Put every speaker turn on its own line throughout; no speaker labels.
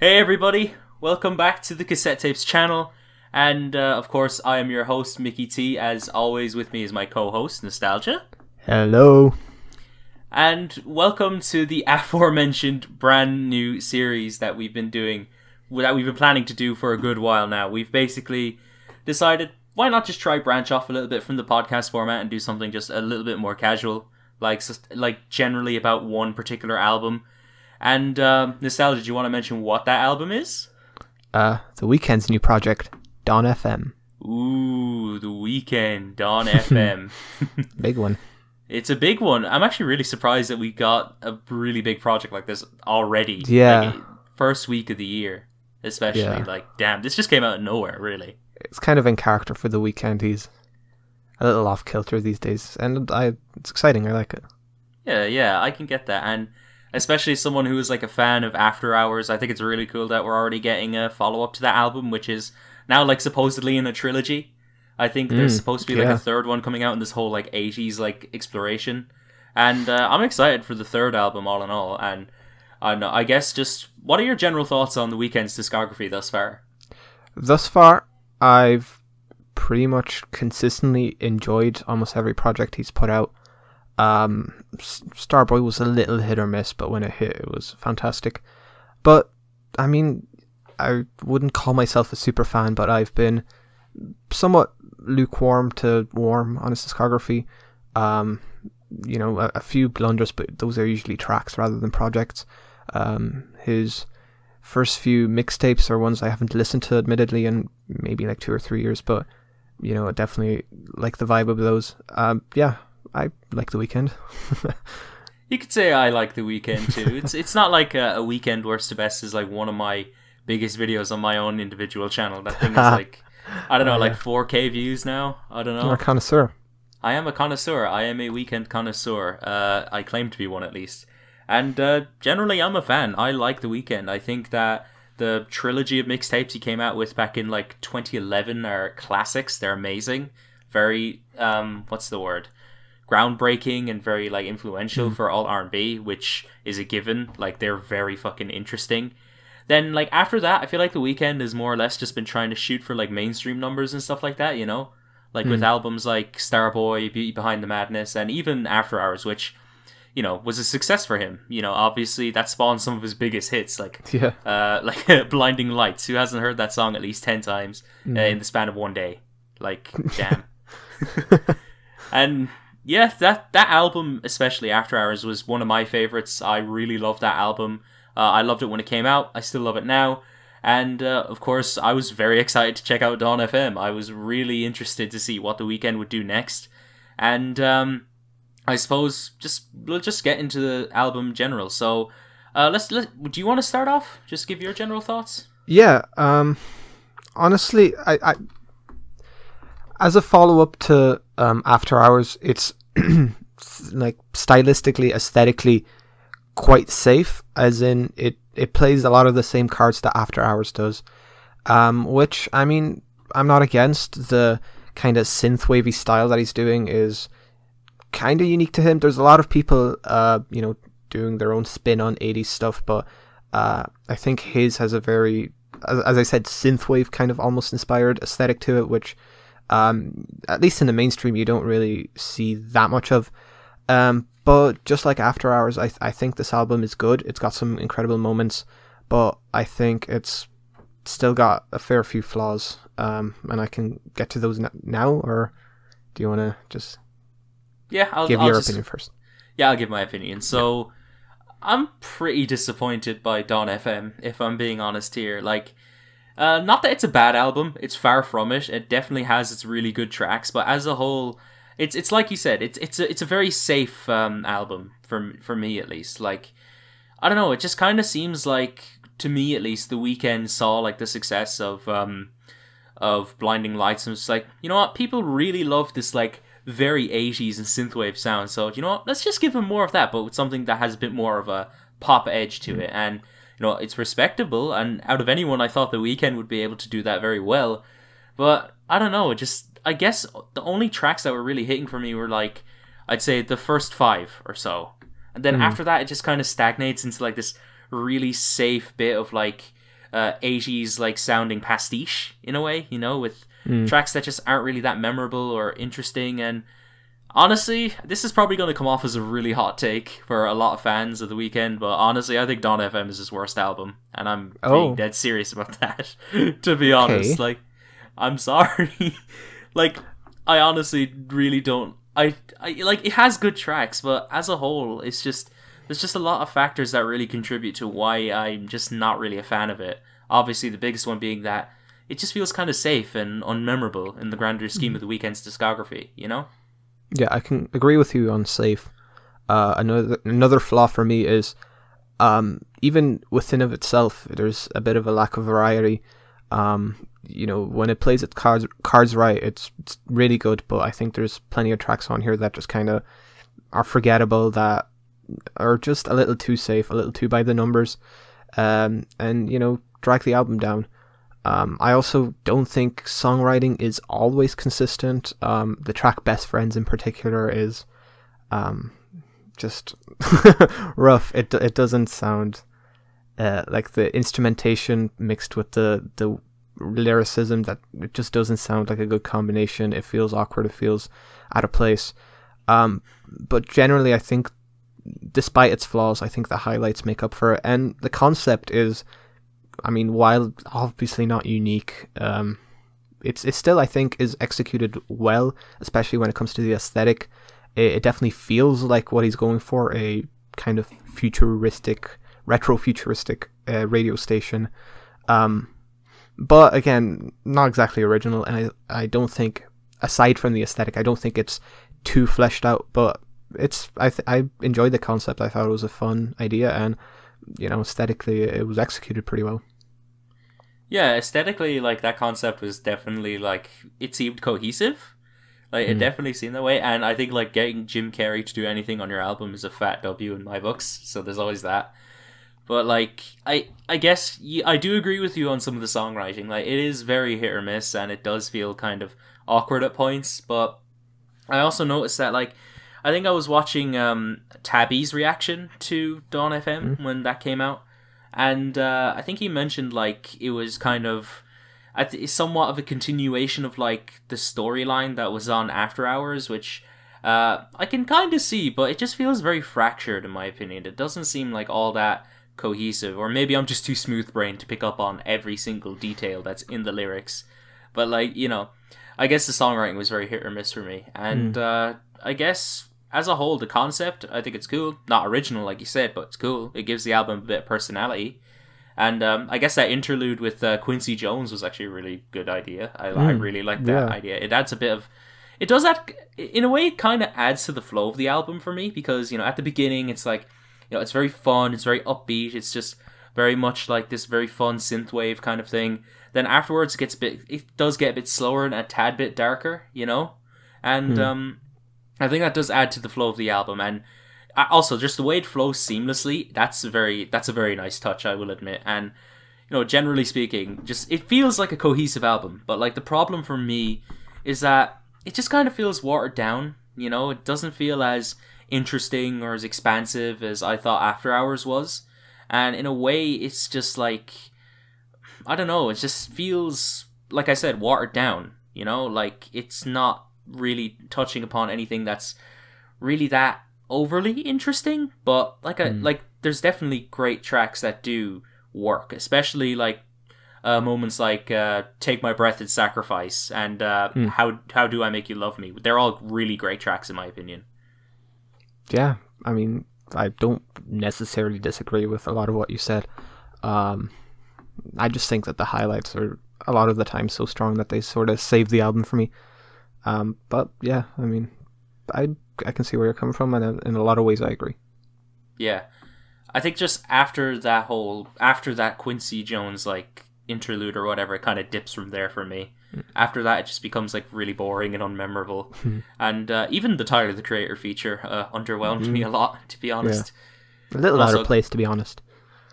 Hey everybody, welcome back to the Cassette Tapes channel. And uh, of course, I am your host, Micky T. As always, with me is my co host, Nostalgia.
Hello.
And welcome to the aforementioned brand new series that we've been doing, that we've been planning to do for a good while now. We've basically decided why not just try branch off a little bit from the podcast format and do something just a little bit more casual, like like generally about one particular album. And uh, nostalgia, do you want to mention what that album is?
Uh, the Weeknd's new project, Dawn FM.
Ooh, the Weeknd, Dawn FM.
Big one.
It's a big one. I'm actually really surprised that we got a really big project like this already.
Yeah.
Like, first week of the year, especially.
Yeah.
Like, damn, this just came out of nowhere, really.
It's kind of in character for the Weeknd. He's a little off kilter these days, and I it's exciting. I like it.
Yeah, yeah, I can get that. And especially someone who is like a fan of After Hours, I think it's really cool that we're already getting a follow up to that album, which is now like supposedly in a trilogy. I think there's
Mm,
supposed to be like
yeah.
a third one coming out in this whole like 80s like exploration. And uh, I'm excited for the third album all in all. And I know, I guess just what are your general thoughts on the Weeknd's discography thus far?
Thus far, I've pretty much consistently enjoyed almost every project he's put out. Um, Starboy was a little hit or miss, but when it hit, it was fantastic. But I mean, I wouldn't call myself a super fan, but I've been somewhat lukewarm to warm on his discography. Um, you know, a, a few blunders, but those are usually tracks rather than projects. Um, his first few mixtapes are ones I haven't listened to, admittedly, in maybe like two or three years, but you know, definitely like the vibe of those. Um, yeah, I like the Weeknd.
You could say I like the Weeknd too. It's it's not like a, a Weeknd worst to best is like one of my biggest videos on my own individual channel. That thing is like I don't know,
Oh,
like 4K views now. I don't
You're
know.
a connoisseur.
I am a connoisseur. I am a Weeknd connoisseur. Uh, I claim to be one at least. And uh, generally, I'm a fan. I like the Weeknd. I think that the trilogy of mixtapes he came out with back in like 2011 are classics. They're amazing. Very um, what's the word? Groundbreaking and very like influential for all R&B, which is a given. Like they're very fucking interesting. Then like after that, I feel like the Weeknd has more or less just been trying to shoot for like mainstream numbers and stuff like that. You know, like with albums like Starboy, Beauty Behind the Madness, and even After Hours, which you know was a success for him. You know, obviously that spawned some of his biggest hits, like
Yeah.
uh, like Blinding Lights. Who hasn't heard that song at least ten times uh, in the span of one day? Like, damn. and yeah, that that album, especially After Hours, was one of my favorites. I really loved that album. Uh, I loved it when it came out. I still love it now. And uh, of course, I was very excited to check out Dawn FM. I was really interested to see what the Weeknd would do next. And um, I suppose just we'll just get into the album general. So uh, let's let. Do you want to start off? Just give your general thoughts.
Yeah. Um. Honestly, I, I as a follow up to um After Hours, it's like stylistically, aesthetically, quite safe. As in, it it plays a lot of the same cards that After Hours does. Um, which I mean, I'm not against the kind of synth wavy style that he's doing is kind of unique to him. There's a lot of people, uh, you know, doing their own spin on 80s stuff, but uh, I think his has a very, as, as I said, synthwave kind of almost inspired aesthetic to it, which, um, at least in the mainstream, you don't really see that much of. Um, but just like After Hours, I, I think this album is good. It's got some incredible moments, but I think it's still got a fair few flaws. Um, and I can get to those now, or do you want to just
Yeah, I'll
give
I'll
your
just,
opinion first?
Yeah, I'll give my opinion. So, I'm pretty disappointed by Dawn FM, if I'm being honest here. Like, uh, not that it's a bad album; it's far from it. It definitely has its really good tracks, but as a whole, it's it's like you said, it's it's a it's a very safe um, album for for me at least. Like, I don't know, it just kind of seems like to me at least, the Weeknd saw like the success of um of Blinding Lights and was like, you know what, people really love this like very 80s and synthwave sound. So, you know what, let's just give them more of that, but with something that has a bit more of a pop edge to it. And, you know, it's respectable. And out of anyone, I thought The Weeknd would be able to do that very well. But I don't know, just, I guess the only tracks that were really hitting for me were like, I'd say the first five or so. And then after that, it just kind of stagnates into like this really safe bit of like uh, 80s like sounding pastiche in a way, you know, with
Mm.
tracks that just aren't really that memorable or interesting. And honestly, this is probably going to come off as a really hot take for a lot of fans of the Weeknd. But honestly, I think Dawn FM is his worst album, and I'm being
Oh.
dead serious about that. to be honest,
Okay.
like, I'm sorry, like, I honestly really don't. I, I like it has good tracks, but as a whole, it's just there's just a lot of factors that really contribute to why I'm just not really a fan of it. Obviously, the biggest one being that it just feels kind of safe and unmemorable in the grander scheme mm-hmm. of the Weeknd's discography. You know?
Yeah, I can agree with you on safe. Uh, another another flaw for me is, um, even within of itself, there's a bit of a lack of variety. Um, you know, when it plays its cards cards right, it's, it's really good. But I think there's plenty of tracks on here that just kind of are forgettable, that are just a little too safe, a little too by the numbers, um, and you know, drag the album down. Um, I also don't think songwriting is always consistent. Um, the track "Best Friends" in particular is um, just rough. It it doesn't sound uh, like the instrumentation mixed with the the lyricism that it just doesn't sound like a good combination. It feels awkward. It feels out of place. Um, but generally, I think, despite its flaws, I think the highlights make up for it. And the concept is, I mean, while obviously not unique, um, it's it still I think is executed well, especially when it comes to the aesthetic. It, it definitely feels like what he's going for a kind of futuristic, retro futuristic uh, radio station. Um, but again, not exactly original, and I I don't think aside from the aesthetic, I don't think it's too fleshed out. But it's I th- I enjoyed the concept. I thought it was a fun idea, and you know aesthetically it was executed pretty well.
Yeah, aesthetically, like that concept was definitely like it seemed cohesive. Like it
Mm.
definitely seemed that way, and I think like getting Jim Carrey to do anything on your album is a fat W in my books. So there's always that. But like I, I guess I do agree with you on some of the songwriting. Like it is very hit or miss, and it does feel kind of awkward at points. But I also noticed that like I think I was watching um, Tabby's reaction to Dawn FM when that came out, and uh, I think he mentioned like it was kind of I th- somewhat of a continuation of like the storyline that was on After Hours, which uh, I can kind of see, but it just feels very fractured in my opinion. It doesn't seem like all that cohesive, or maybe I'm just too smooth brained to pick up on every single detail that's in the lyrics. But like you know, I guess the songwriting was very hit or miss for me, and uh, I guess as a whole, the concept I think it's cool. Not original, like you said, but it's cool. It gives the album a bit of personality. And um, I guess that interlude with uh, Quincy Jones was actually a really good idea. I, I
Mm,
really like that
yeah.
idea. It adds a bit of, it does that. in a way, it kind of adds to the flow of the album for me because you know at the beginning it's like, you know, it's very fun, it's very upbeat, it's just very much like this very fun synthwave kind of thing. Then afterwards it gets a bit, it does get a bit slower and a tad bit darker, you know, and
Hmm.
um, I think that does add to the flow of the album and also just the way it flows seamlessly that's a very that's a very nice touch i will admit and you know generally speaking just it feels like a cohesive album but like the problem for me is that it just kind of feels watered down you know? It doesn't feel as interesting or as expansive as i thought after hours was and in a way it's just like i don't know it just feels like i said watered down you know? Like it's not really touching upon anything that's really that overly interesting but like a
Hmm.
like there's definitely great tracks that do work especially like uh, moments like uh, "Take My Breath" and "Sacrifice" and uh,
Hmm.
"How How Do I Make You Love Me." They're all really great tracks in my opinion.
Yeah, I mean, I don't necessarily disagree with a lot of what you said. Um, I just think that the highlights are a lot of the time so strong that they sort of save the album for me. Um, but yeah, I mean, I I can see where you're coming from, and in a lot of ways, I agree.
Yeah, I think just after that whole after that Quincy Jones like interlude or whatever, it kind of dips from there for me. After that, it just becomes like really boring and unmemorable. and uh, even the Tyler the Creator feature uh, underwhelmed me a lot, to be honest.
A little out of place, to be honest.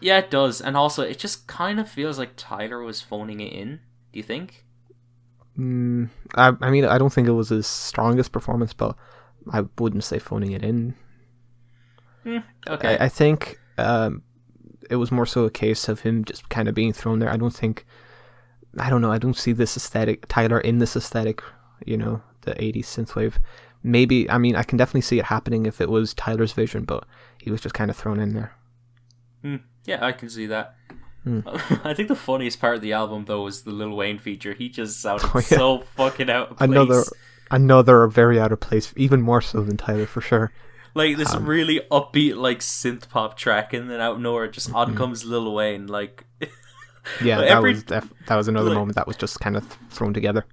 Yeah, it does, and also it just kind of feels like Tyler was phoning it in. Do you think?
Mm, I, I mean, I don't think it was his strongest performance, but I wouldn't say phoning it in.
Okay.
I, I think um, it was more so a case of him just kind of being thrown there. I don't think, I don't know, I don't see this aesthetic Tyler in this aesthetic. You know, the '80s synthwave. Maybe I mean I can definitely see it happening if it was Tyler's vision, but he was just kind of thrown in there.
Hmm. Yeah, I can see that.
Hmm.
I think the funniest part of the album though was the Lil Wayne feature. He just sounded
Oh, yeah.
so fucking out of place.
Another another very out of place, even more so than Tyler for sure.
like this
um,
really upbeat like synth pop track, and then out of nowhere, just on
Mm-hmm.
comes Lil Wayne. Like,
Yeah,
Like,
that
every-
was def- that was another
like-
moment that was just kind of th- thrown together.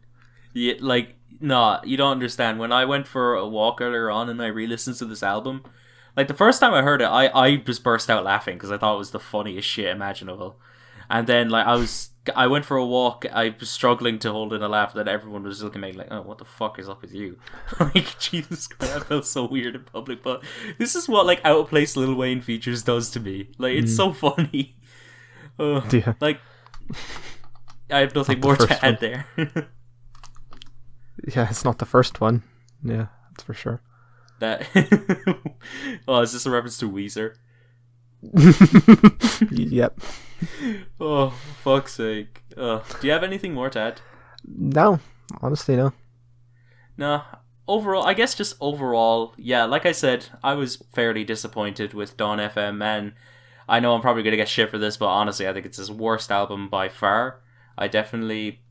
yeah, like nah, you don't understand. When I went for a walk earlier on, and I re-listened to this album, like the first time I heard it, I I just burst out laughing because I thought it was the funniest shit imaginable. And then like I was, I went for a walk. I was struggling to hold in a laugh. That everyone was looking at me like, "Oh, what the fuck is up with you?" like Jesus Christ, I felt so weird in public. But this is what like out of place Lil Wayne features does to me. Like it's so mm. funny. Oh,
Yeah.
like I have nothing
Not
more to add there.
Yeah, it's not the first one. Yeah, that's for sure.
That oh, is this a reference to Weezer?
yep.
Oh, fuck's sake. Uh, do you have anything more to add?
No, honestly, no.
No. Overall, I guess just overall, yeah, like I said, I was fairly disappointed with Dawn FM, and I know I'm probably going to get shit for this, but honestly, I think it's his worst album by far. I definitely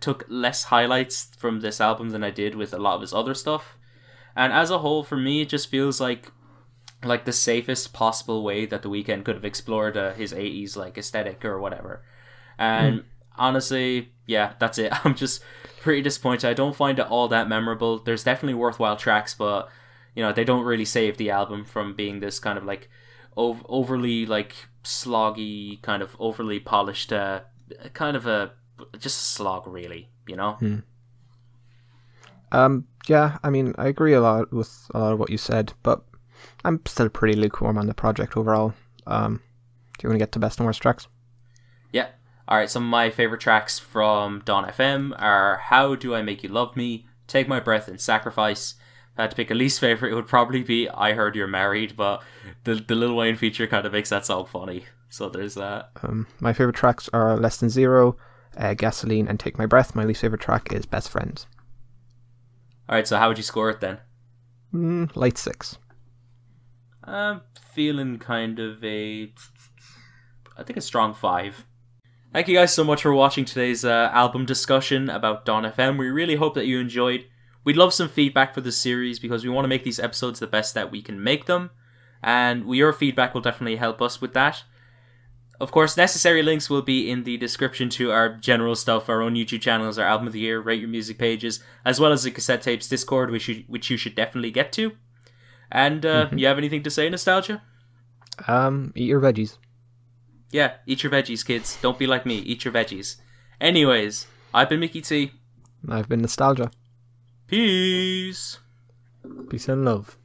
took less highlights from this album than I did with a lot of his other stuff. And as a whole, for me, it just feels like like the safest possible way that the Weeknd could have explored uh, his 80s like aesthetic or whatever. And honestly, yeah, that's it. I'm just pretty disappointed. I don't find it all that memorable. There's definitely worthwhile tracks, but you know, they don't really save the album from being this kind of like ov- overly like sloggy, kind of overly polished uh kind of a just a slog really, you know?
Um, yeah, I mean, I agree a lot with a lot of what you said, but I'm still pretty lukewarm on the project overall. Um, do you want to get to best and worst tracks?
Yeah. All right. Some of my favorite tracks from Dawn FM are "How Do I Make You Love Me," "Take My Breath," and "Sacrifice." If I had to pick a least favorite, it would probably be "I Heard You're Married," but the the Lil Wayne feature kind of makes that song funny. So there's that.
Um, my favorite tracks are Less Than Zero, uh, Gasoline, and Take My Breath. My least favorite track is Best Friends.
All right. So how would you score it then?
Mm, light six.
I'm feeling kind of a, I think a strong five. Thank you guys so much for watching today's uh, album discussion about Dawn FM. We really hope that you enjoyed. We'd love some feedback for this series because we want to make these episodes the best that we can make them, and your feedback will definitely help us with that. Of course, necessary links will be in the description to our general stuff, our own YouTube channels, our album of the year, rate your music pages, as well as the cassette tapes Discord, which you, which you should definitely get to. And uh, you have anything to say, Nostalgia?
Um, eat your veggies.
Yeah, eat your veggies, kids. Don't be like me. Eat your veggies. Anyways, I've been Micky T.
I've been Nostalgia.
Peace.
Peace and love.